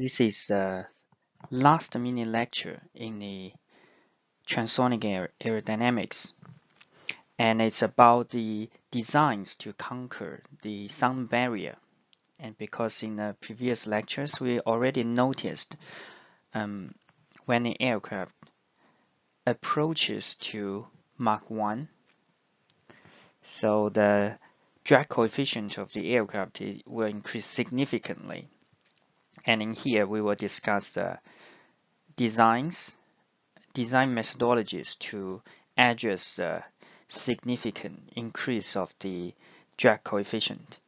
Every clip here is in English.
This is the last mini lecture in the transonic aer aerodynamics. And it's about the designs to conquer the sound barrier. And because in the previous lectures we already noticed um, when the aircraft approaches to Mach 1 so the drag coefficient of the aircraft will increase significantly and in here we will discuss the designs, design methodologies to address the significant increase of the drag coefficient.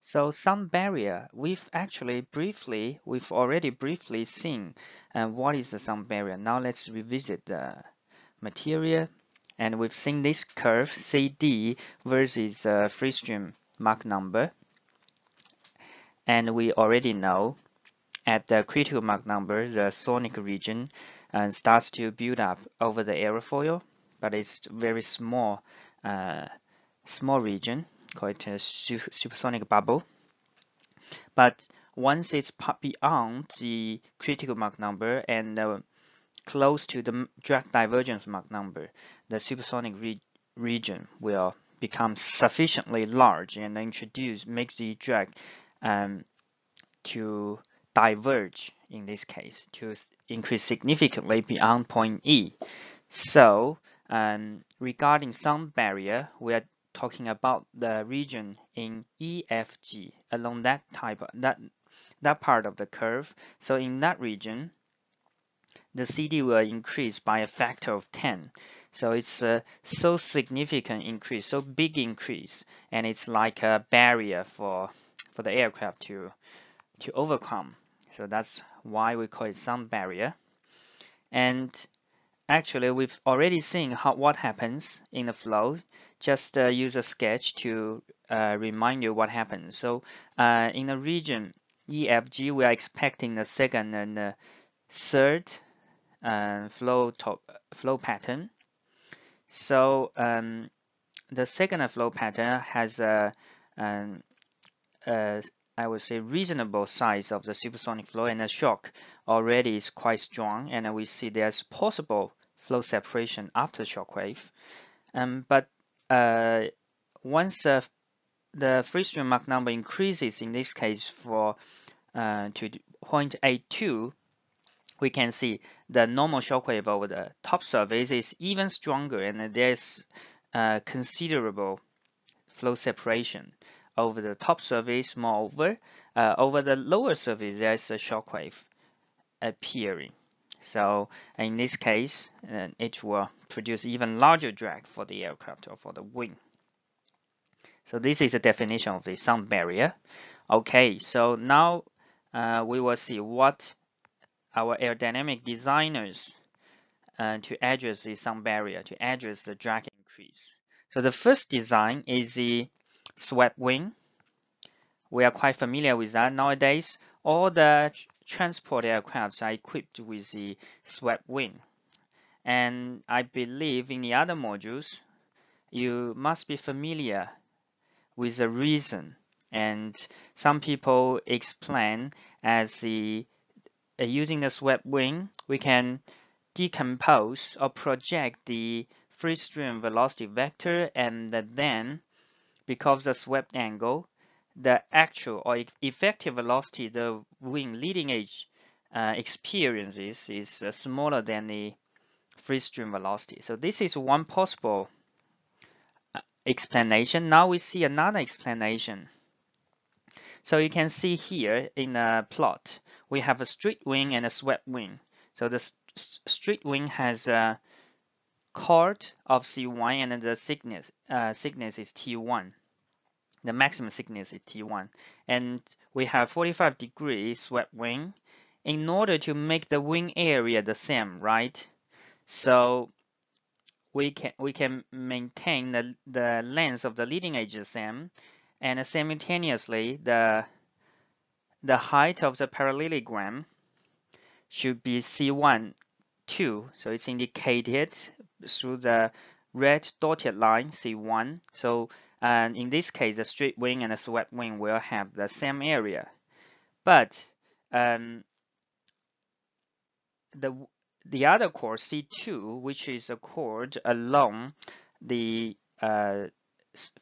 So sound barrier, we've actually briefly, we've already briefly seen uh, what is the sound barrier. Now let's revisit the material and we've seen this curve CD versus uh, free stream Mach number and we already know at the critical Mach number, the sonic region uh, starts to build up over the aerofoil, but it's very small, uh, small region called a supersonic bubble. But once it's beyond the critical Mach number and uh, close to the drag divergence Mach number, the supersonic re region will become sufficiently large and introduce make the drag um, to diverge in this case to increase significantly beyond point E. So um, regarding sound barrier, we are talking about the region in EFG along that type that that part of the curve. So in that region, the CD will increase by a factor of 10. So it's a so significant increase, so big increase, and it's like a barrier for for the aircraft to to overcome. So that's why we call it sound barrier. And actually, we've already seen how what happens in the flow. Just uh, use a sketch to uh, remind you what happens. So uh, in the region EFG, we are expecting the second and the third uh, flow top, flow pattern. So um, the second flow pattern has a, an uh, I would say reasonable size of the supersonic flow and the shock already is quite strong and we see there's possible flow separation after shock wave. Um, but uh, once uh, the free stream Mach number increases in this case for uh, to 0.82 we can see the normal shock wave over the top surface is even stronger and there's uh, considerable flow separation over the top surface. Moreover, uh, over the lower surface, there's a shockwave appearing. So in this case, uh, it will produce even larger drag for the aircraft or for the wing. So this is the definition of the sound barrier. Okay, so now uh, we will see what our aerodynamic designers uh, to address the sound barrier, to address the drag increase. So the first design is the swept wing. We are quite familiar with that nowadays. All the transport aircrafts are equipped with the swept wing. And I believe in the other modules, you must be familiar with the reason. And some people explain as the uh, using the swept wing, we can decompose or project the free stream velocity vector and then because the swept angle, the actual or effective velocity the wing leading edge uh, experiences is uh, smaller than the free stream velocity. So this is one possible uh, explanation. Now we see another explanation. So you can see here in the plot, we have a straight wing and a swept wing. So the straight wing has a chord of C1 and the thickness, uh, thickness is T1. The maximum thickness is T1. And we have 45 degrees swept wing in order to make the wing area the same, right? So we can we can maintain the, the length of the leading edge the same and simultaneously the the height of the parallelogram should be C1 2 so it's indicated through the red dotted line C1 so and in this case the straight wing and the swept wing will have the same area. But um, the the other chord C2, which is a chord along the uh,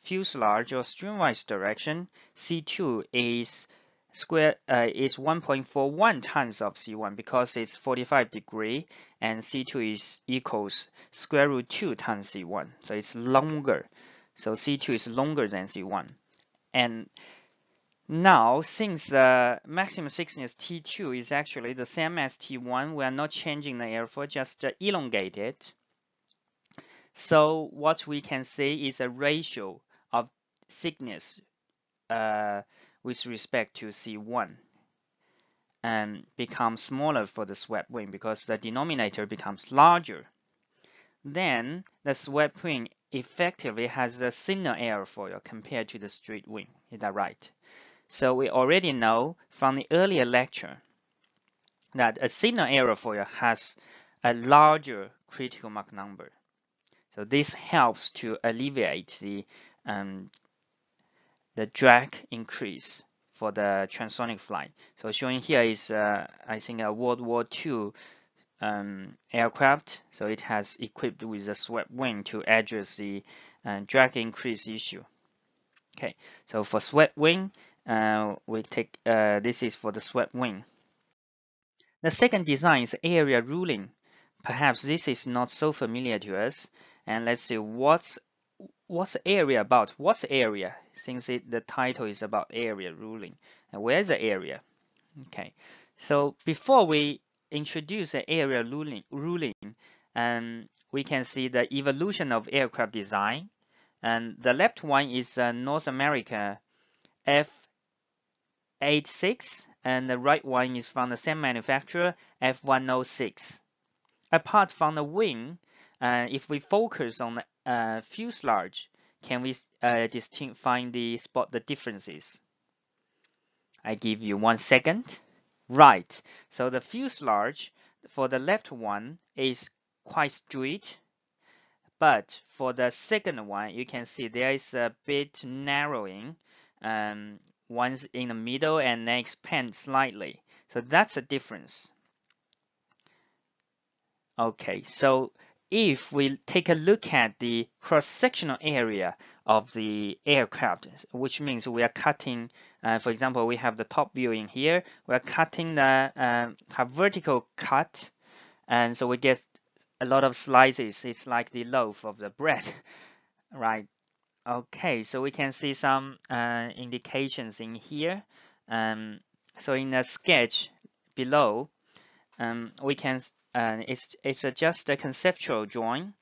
fuselage or streamwise direction, C2 is square uh, is 1.41 times of C1 because it's 45 degree and C2 is equals square root 2 times C1 so it's longer. So C2 is longer than C1 and now since the maximum thickness T2 is actually the same as T1 we are not changing the airfoil just elongate it. So what we can say is a ratio of thickness uh, with respect to C1 and becomes smaller for the swept wing because the denominator becomes larger. Then the swept wing effectively has a thinner airfoil compared to the straight wing. Is that right? So we already know from the earlier lecture that a thinner airfoil has a larger critical Mach number. So this helps to alleviate the um, the drag increase for the transonic flight. So showing here is, uh, I think, a World War II um, aircraft. So it has equipped with a swept wing to address the uh, drag increase issue. Okay, so for swept wing, uh, we take uh, this is for the swept wing. The second design is area ruling. Perhaps this is not so familiar to us. And let's see what's what's the area about? What's the area? Since it, the title is about area ruling. And where's the area? Okay, so before we introduce the area ruling, ruling and we can see the evolution of aircraft design. And the left one is uh, North America F86, and the right one is from the same manufacturer F106. Apart from the wing, uh, if we focus on uh, fuselage, can we uh, distinct find the spot the differences? I give you one second. Right, so the fuselage for the left one is quite straight, but for the second one, you can see there is a bit narrowing. Um, one's in the middle and then expand slightly. So that's a difference. Okay, so if we take a look at the cross-sectional area of the aircraft, which means we are cutting, uh, for example, we have the top view in here, we are cutting the uh, vertical cut, and so we get a lot of slices. It's like the loaf of the bread, right? Okay, so we can see some uh, indications in here. Um, so in the sketch below, um, we can and it's it's just a conceptual drawing.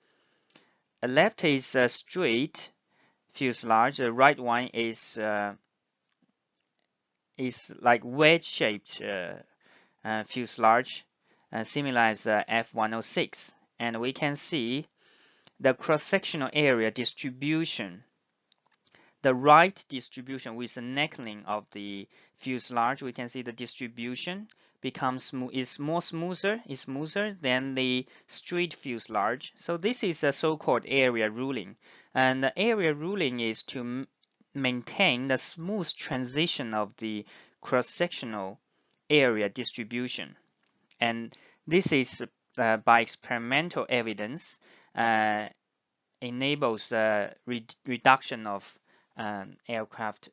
A left is a straight fuselage. The right one is uh, is like wedge-shaped uh, uh, fuselage, uh, similar as the F-106. And we can see the cross-sectional area distribution. The right distribution with the neckling of the fuselage, we can see the distribution becomes is more smoother, is smoother than the straight fuselage. So this is a so-called area ruling. And the area ruling is to maintain the smooth transition of the cross-sectional area distribution. And this is uh, by experimental evidence uh, enables the re reduction of um, aircraft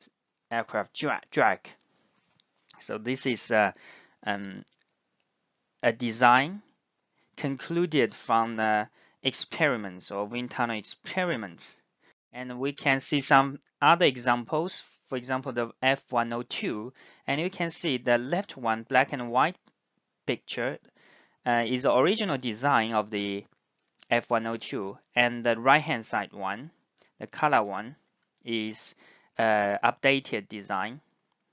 aircraft drag. So this is uh, um, a design concluded from the experiments or wind tunnel experiments. And we can see some other examples, for example, the F102, and you can see the left one, black and white picture, uh, is the original design of the F102, and the right-hand side one, the color one, is uh, updated design.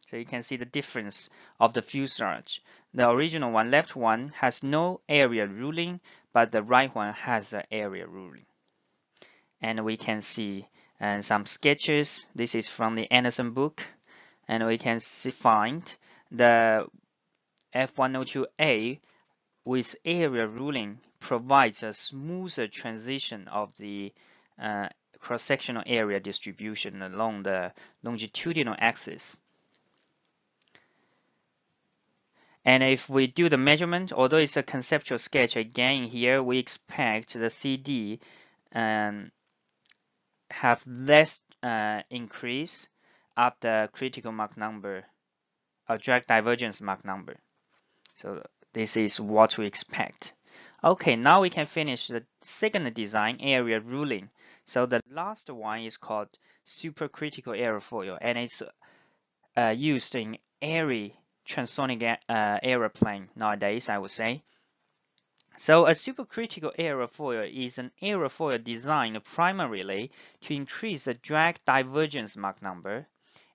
So you can see the difference of the fuselage. The original one, left one, has no area ruling, but the right one has the area ruling. And we can see and some sketches. This is from the Anderson book. And we can see, find the F102A with area ruling provides a smoother transition of the uh, cross-sectional area distribution along the longitudinal axis. And if we do the measurement, although it's a conceptual sketch, again here we expect the CD um, have less uh, increase at the critical Mach number, or drag divergence Mach number. So this is what we expect. Okay, now we can finish the second design area ruling. So the last one is called supercritical aerofoil, and it's uh, used in every transonic uh, aeroplane nowadays, I would say. So a supercritical aerofoil is an aerofoil designed primarily to increase the drag divergence Mach number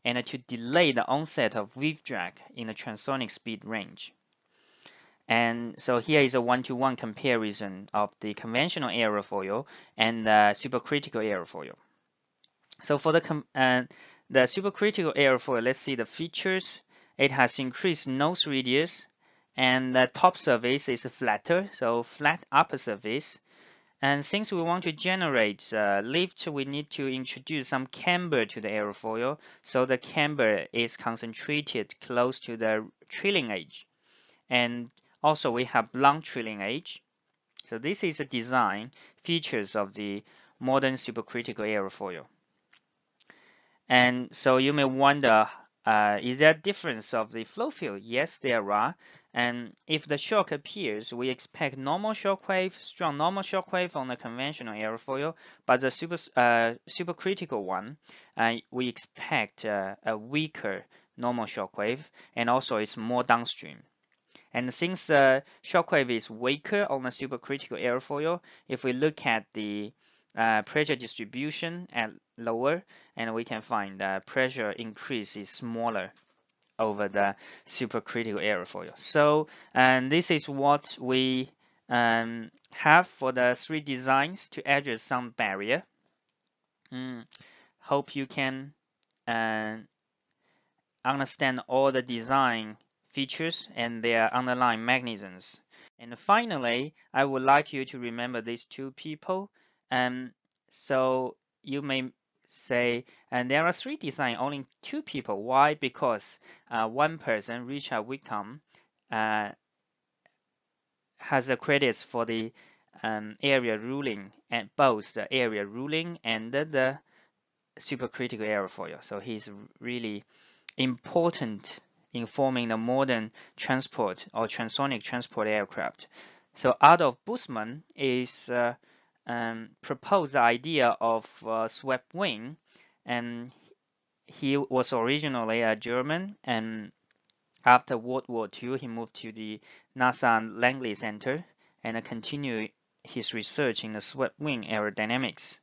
and to delay the onset of wave drag in the transonic speed range. And so here is a one-to-one -one comparison of the conventional aerofoil and the supercritical aerofoil. So for the uh, the supercritical aerofoil, let's see the features. It has increased nose radius, and the top surface is flatter, so flat upper surface. And since we want to generate uh, lift, we need to introduce some camber to the aerofoil, so the camber is concentrated close to the trailing edge. And also, we have long trailing edge. So this is the design features of the modern supercritical airfoil. And so you may wonder, uh, is there a difference of the flow field? Yes, there are. And if the shock appears, we expect normal shock wave, strong normal shock wave on the conventional airfoil, but the super uh, supercritical one, uh, we expect uh, a weaker normal shock wave, and also it's more downstream. And since the shockwave is weaker on the supercritical airfoil, if we look at the uh, pressure distribution at lower, and we can find the pressure increase is smaller over the supercritical airfoil. So, and this is what we um, have for the three designs to address sound barrier. Mm, hope you can uh, understand all the design features and their underlying mechanisms. And finally, I would like you to remember these two people. Um, so you may say, and there are three design, only two people. Why? Because uh, one person, Richard Whitcomb, uh, has the credits for the um, area ruling and both the area ruling and the supercritical aerofoil. So he's really important in forming the modern transport or transonic transport aircraft. So Adolf Busemann is uh, um, proposed the idea of uh, swept wing, and he was originally a German, and after World War II, he moved to the NASA Langley Center and continued his research in the swept wing aerodynamics.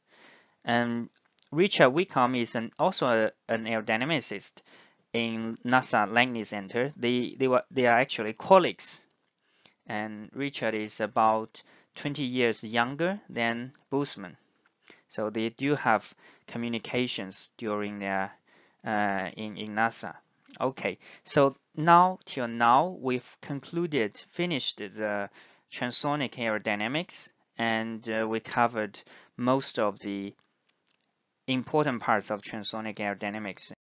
And Richard Whitcomb is an, also a, an aerodynamicist, in NASA Langley Center. They they were they are actually colleagues, and Richard is about 20 years younger than Busemann, so they do have communications during their uh, in in NASA. Okay, so now till now we've concluded finished the transonic aerodynamics and uh, we covered most of the important parts of transonic aerodynamics